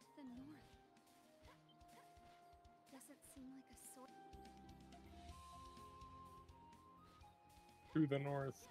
reached the north. Doesn't seem like a sword. To the north.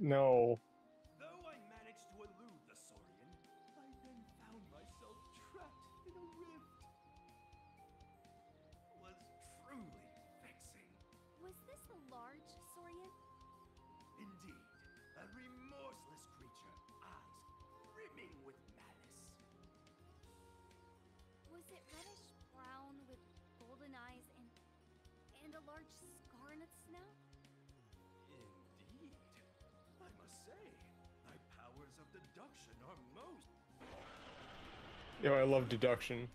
No. Though I managed to elude the Saurian, I then found myself trapped in a rift. It was truly vexing. Was this a large Saurian? Indeed, a remorseless creature, eyes brimming with malice. Was it reddish brown with golden eyes and and a large Yo, I love deduction.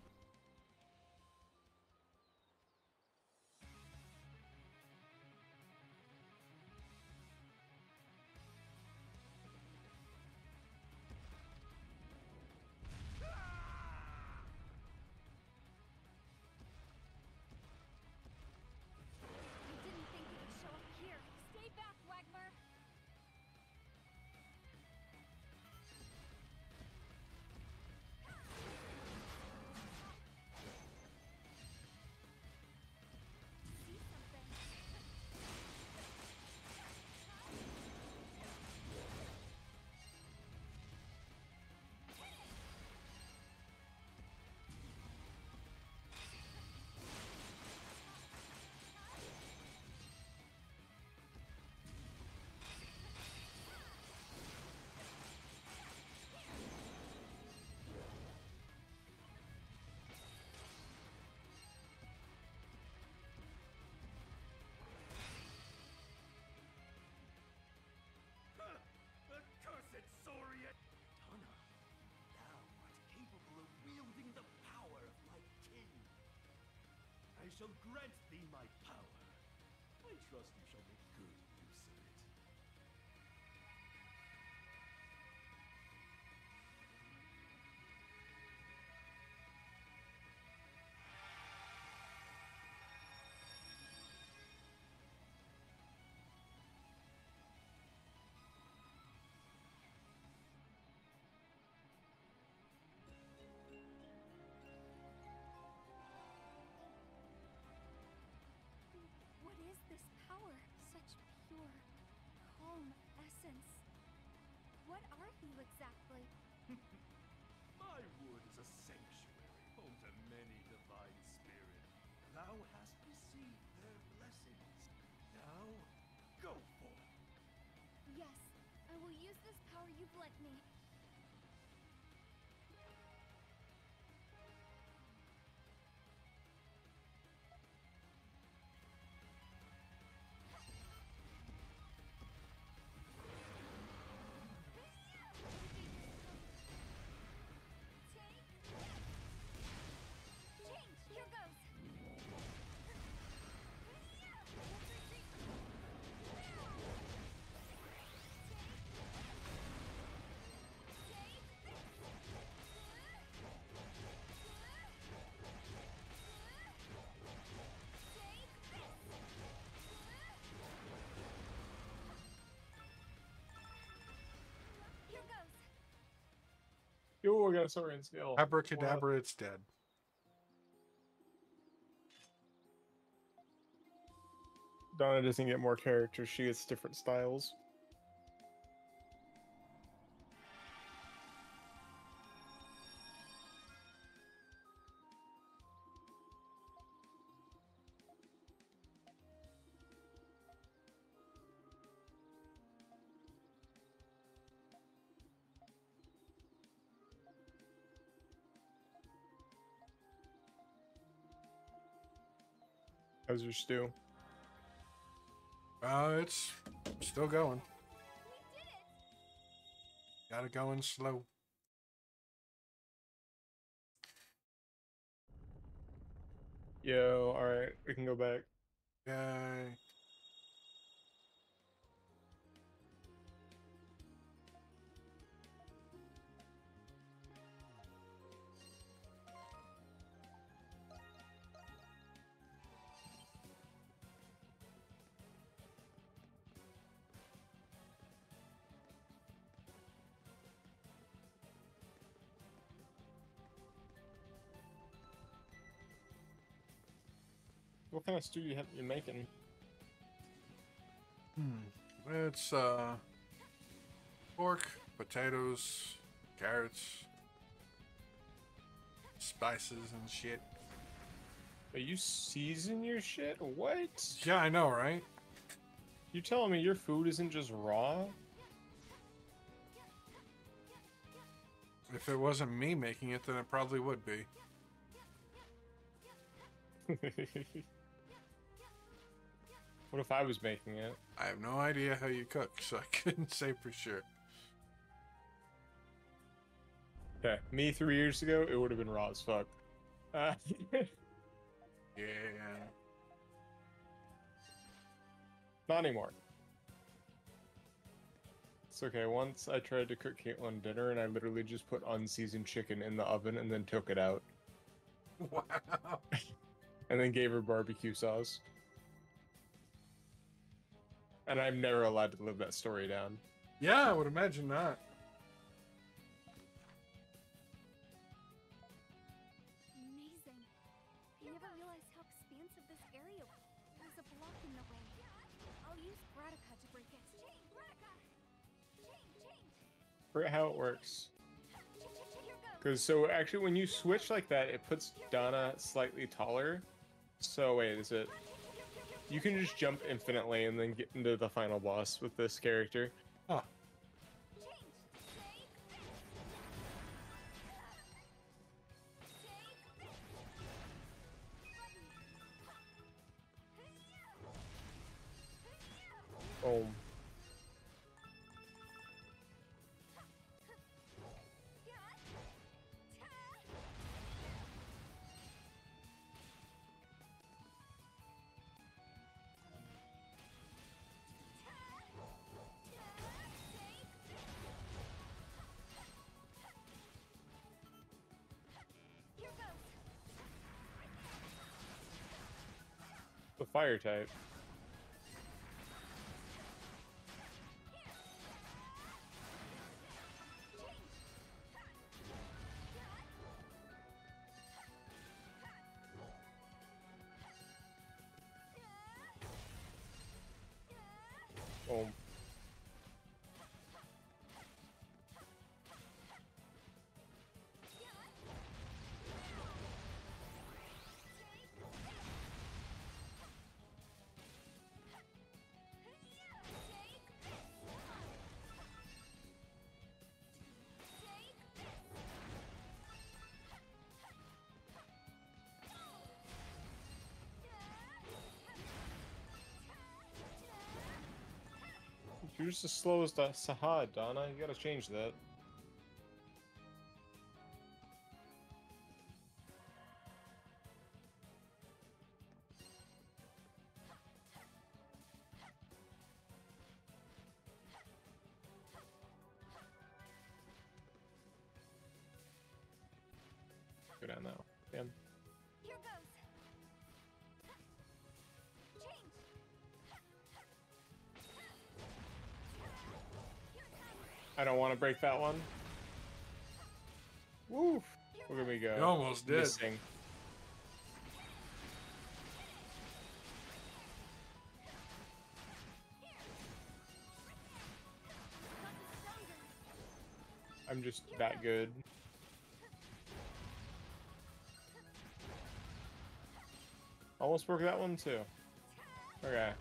shall grant thee my power. I trust you shall you exactly? Yo, I got a Saurian scale. Abracadabra, it's dead. Dana doesn't get more characters, she gets different styles. How's your stew? Uh, it's still going. We did it! Gotta go in slow. Yo, alright, we can go back. Yay. What kind of stew you have you making? Hmm. It's uh pork, potatoes, carrots, spices and shit. Are you season your shit? What? Yeah, I know, right? You telling me your food isn't just raw? If it wasn't me making it, then it probably would be. what if I was making it? I have no idea how you cook, so I couldn't say for sure. Okay, me three years ago, it would have been raw as fuck. Uh, Yeah. not anymore. It's okay. Once I tried to cook Caitlin dinner, and I literally just put unseasoned chicken in the oven and then took it out, Wow. and then gave her barbecue sauce. And I'm never allowed to live that story down. Yeah, I would imagine not. Amazing. I never realized how expansive this area was. There's a block in the way. I'll use Gratika to break it. Chain, Gratika! Chain, chain! Forget how it works. Because so actually, when you switch like that, it puts Dana slightly taller. So wait, is it? You can just jump infinitely and then get into the final boss with this character. The fire type. You're just as slow as the uh, Sahad, Dana. You gotta change that. To break that one. Woo! Look at me go. You almost did. Missing. I'm just that good. Almost broke that one too. Okay.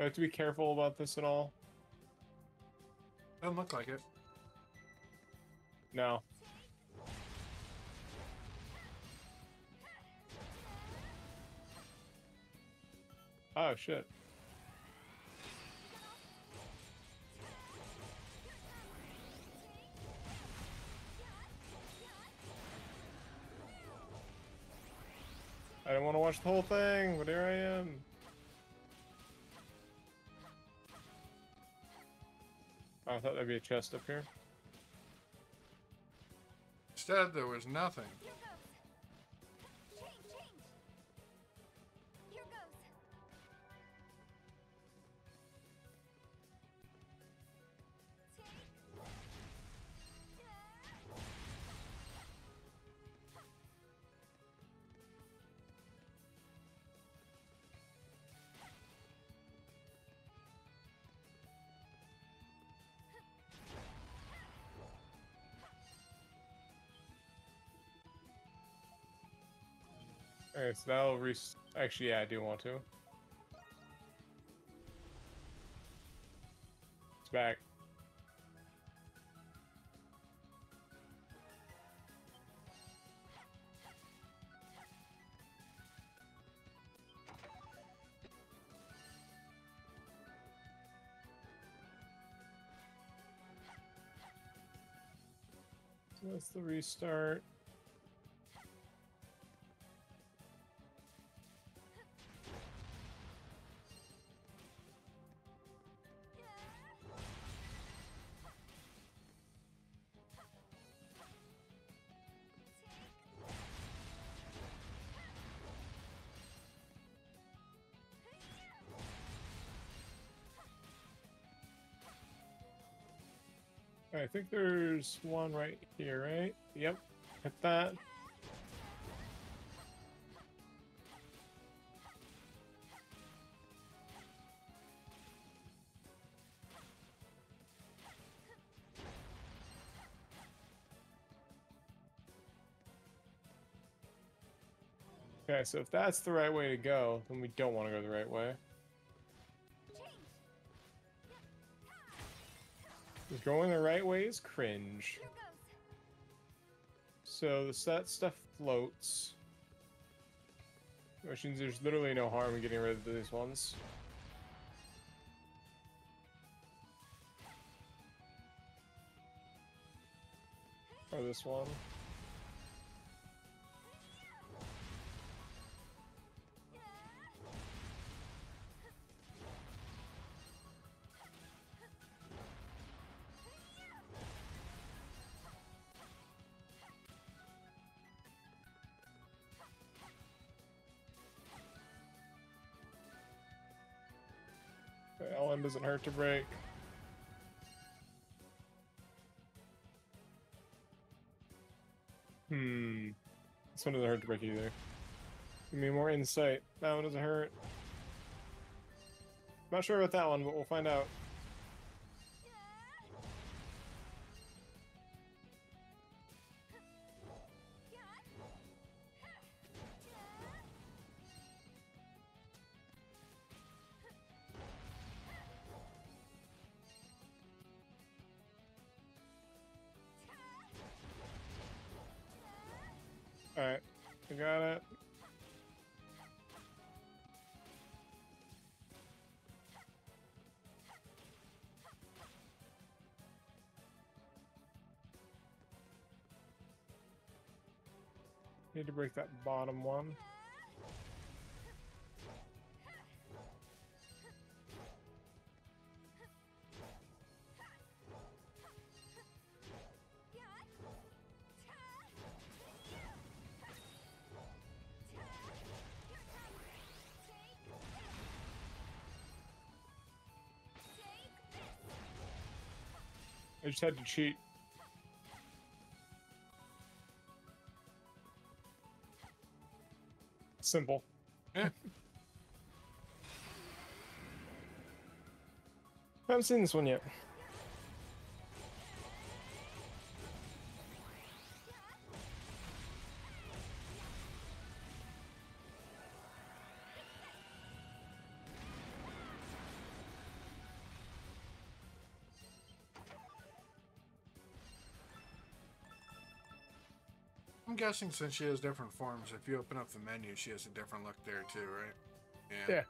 Do I have to be careful about this at all? Doesn't look like it. No. Oh shit. I don't want to watch the whole thing, but here I am. I thought there'd be a chest up here. Instead, there was nothing. Alright, so that'll re- Actually, yeah, I do want to. It's back. So that's the restart. I think there's one right here, right? Yep. Hit that. Okay, so if that's the right way to go, then we don't want to go the right way. Because going the right way is cringe. So the set stuff floats. Which means there's literally no harm in getting rid of these ones. Or this one. LM doesn't hurt to break. Hmm. This one doesn't hurt to break either. Give me more insight. That one doesn't hurt. Not sure about that one, but we'll find out. Need to break that bottom one. I just had to cheat Simple. Yeah. I haven't seen this one yet. I'm guessing since she has different forms, if you open up the menu, she has a different look there too, right? Yeah. Change.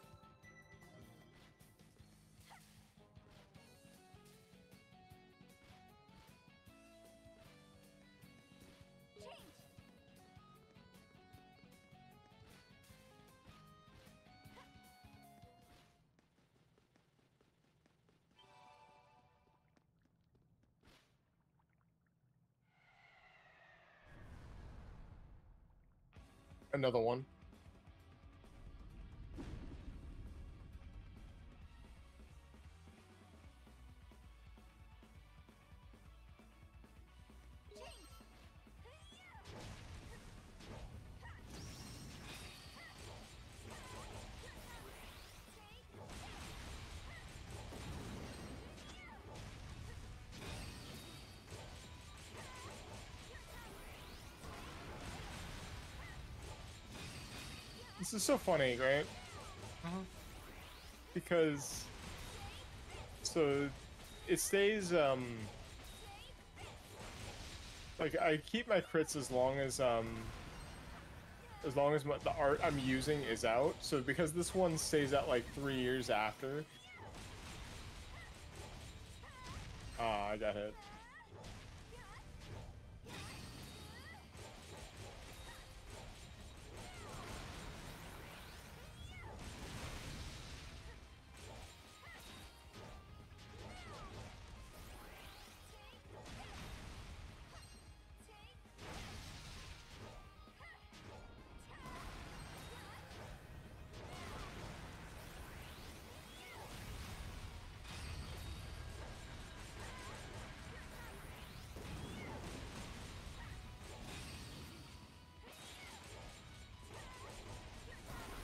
Another one. This is so funny, right? Mhm. Because so it stays um like I keep my crits as long as um as long as my, the art I'm using is out. So because this one stays out like three years after. Ah, I got hit.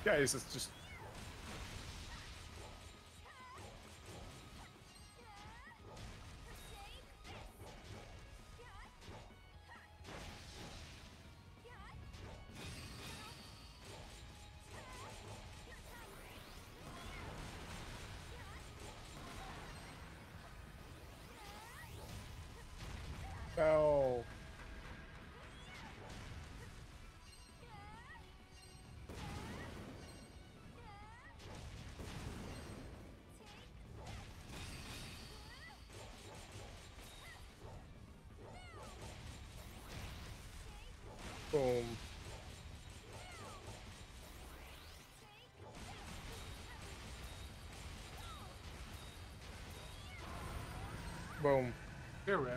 Guys, it's just Boom. Boom. You're right.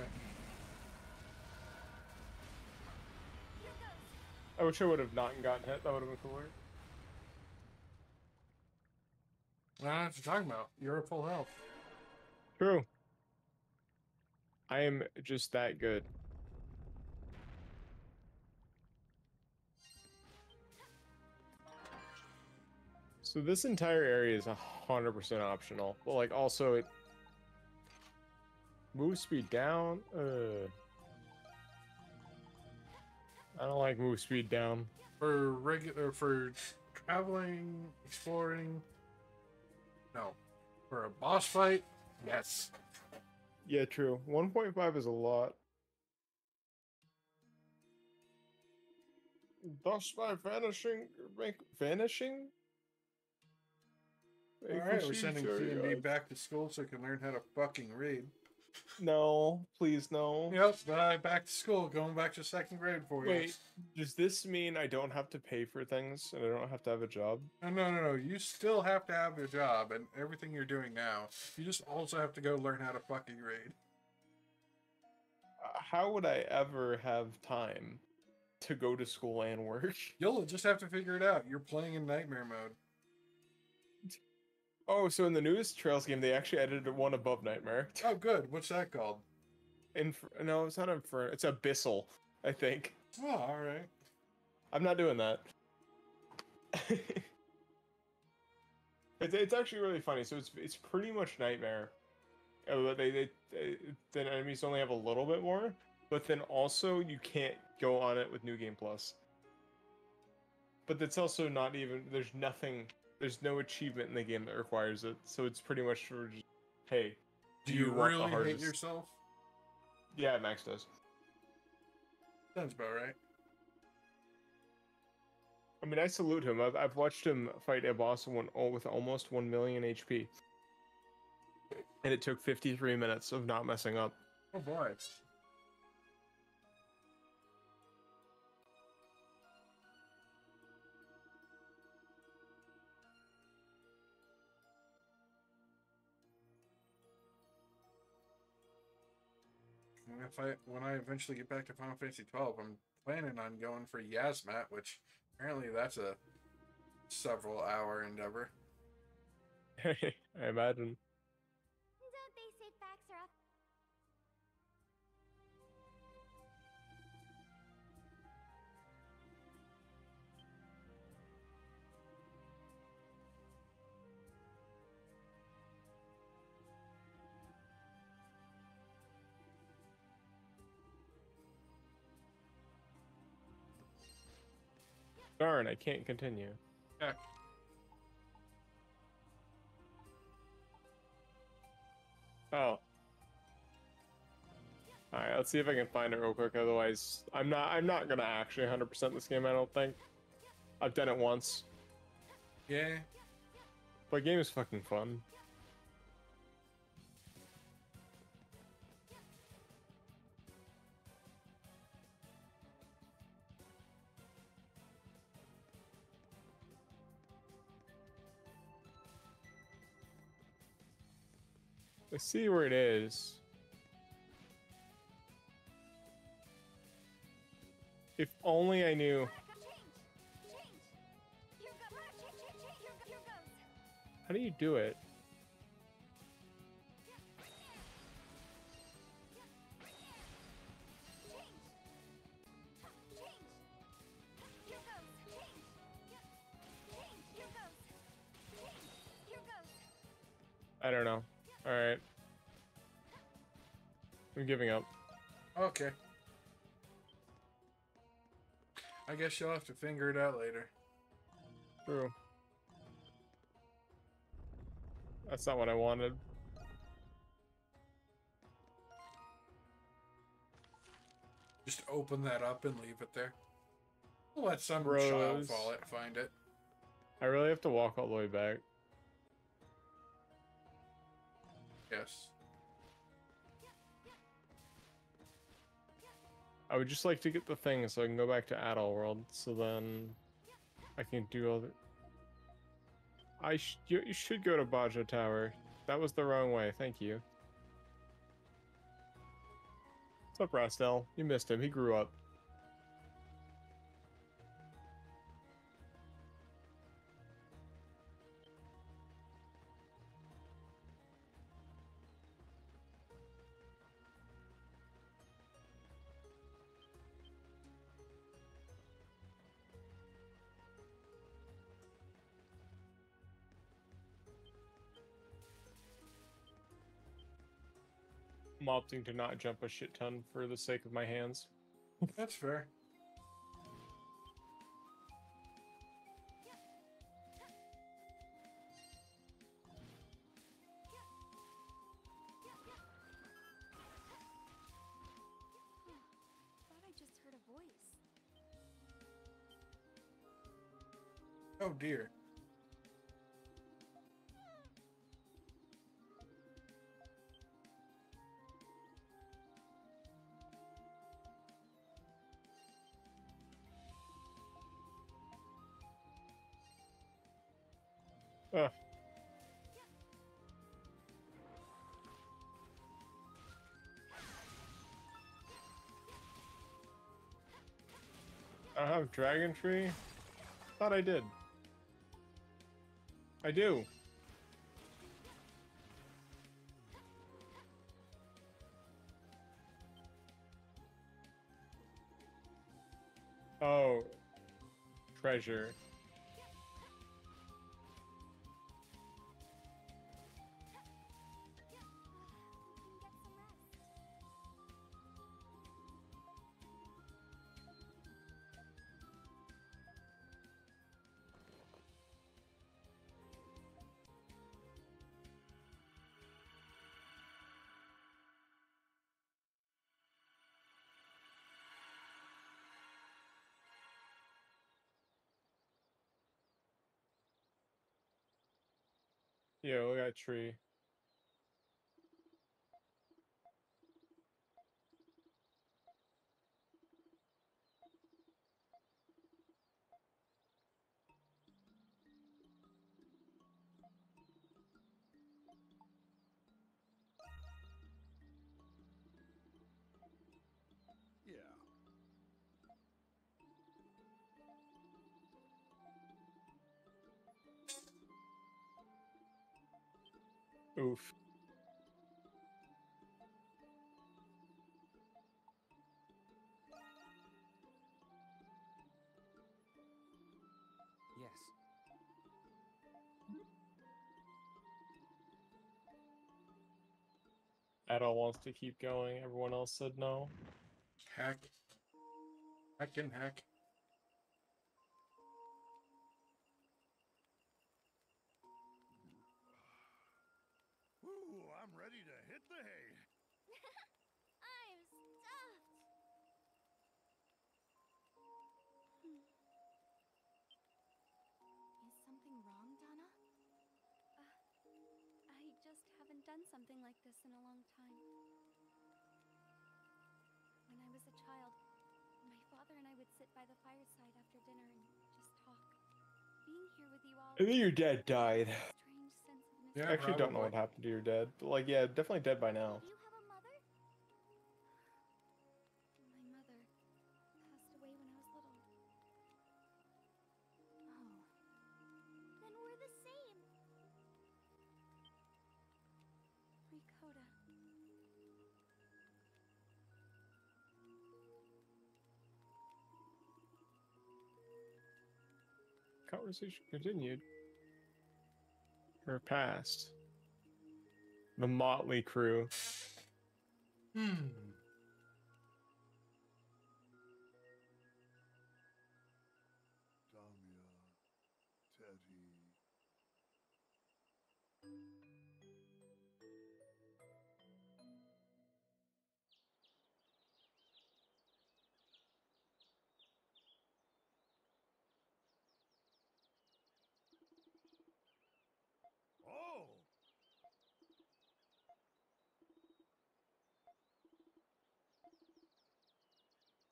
I wish I would have not gotten hit. That would have been cooler. I don't know what you're talking about. You're at full health. True. I am just that good. So this entire area is a hundred percent optional, but like also it move speed down. Uh, I don't like move speed down. For regular, for traveling, exploring. No. For a boss fight, yes. Yeah, true. One point five is a lot. Thus by vanishing, vanishing. All right, we're sending P and D back to school so he can learn how to fucking read. No, please no. Yep, bye, back to school. Going back to second grade for you. Wait, does this mean I don't have to pay for things and I don't have to have a job? No, no, no, no. You still have to have your job and everything you're doing now. You just also have to go learn how to fucking read. Uh, How would I ever have time to go to school and work? You'll just have to figure it out. You're playing in nightmare mode. Oh, so in the newest Trails game, they actually added one above Nightmare. Oh, good. What's that called? Inf- no, it's not Inferno. It's Abyssal, I think. Oh, all right. I'm not doing that. it's, it's actually really funny. So it's it's pretty much Nightmare. Uh, but they, they, they then enemies only have a little bit more, but then also you can't go on it with New Game Plus. But that's also not even. There's nothing. There's no achievement in the game that requires it. So it's pretty much for just, hey, Do you, want the really hate yourself? Yeah, Max does. Sounds about right. I mean, I salute him. I've, I've watched him fight a boss one, with almost 1 million HP. And it took 53 minutes of not messing up. Oh boy. If I when I eventually get back to Final Fantasy 12, I'm planning on going for Yiazmat, which apparently that's a several hour endeavor. I imagine. Darn, I can't continue. Yeah. Oh. Alright, let's see if I can find it real quick. Otherwise, I'm not. I'm not gonna actually 100% this game. I don't think. I've done it once, Yeah. but game is fucking fun. Let's see where it is. If only I knew. How do you do it? Change! Change! Here goes! Change! Change! Here goes! Change! Here goes! I don't know. Alright. I'm giving up. Okay. I guess you'll have to figure it out later. True. That's not what I wanted. Just open that up and leave it there. We'll let some Rose. child fall it, find it. I really have to walk all the way back. Yes. I would just like to get the thing so I can go back to Adult World, so then I can do all the. I sh- you, you should go to Baja Tower. That was the wrong way. Thank you. What's up, Rastell? You missed him. He grew up. I'm opting to not jump a shit ton for the sake of my hands. That's fair. Thought I just heard a voice. Oh dear. have Dragon Tree? Thought I did. I do. Oh. Treasure. Yeah, we got a tree. Oof. Yes. Adol wants to keep going. Everyone else said no. Hack. Hack and hack. Done something like this in a long time. When I was a child, my father and I would sit by the fireside after dinner and just talk. Being here with you all. I think your dad died. Strange sense of Yeah, I actually don't know what happened to your dad. But like, yeah, definitely dead by now. You Conversation continued. Her past. The Motley Crew. Hmm.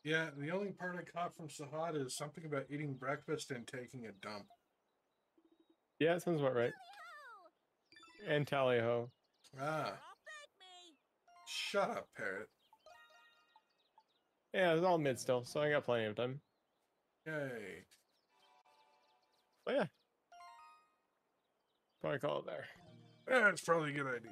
Yeah, the only part I caught from Sahad is something about eating breakfast and taking a dump. Yeah, that sounds about right. And Tally Ho. Ah. Shut up, parrot. Yeah, it's all mid still, so I got plenty of time. Yay. But yeah. Probably call it there. Yeah, it's probably a good idea.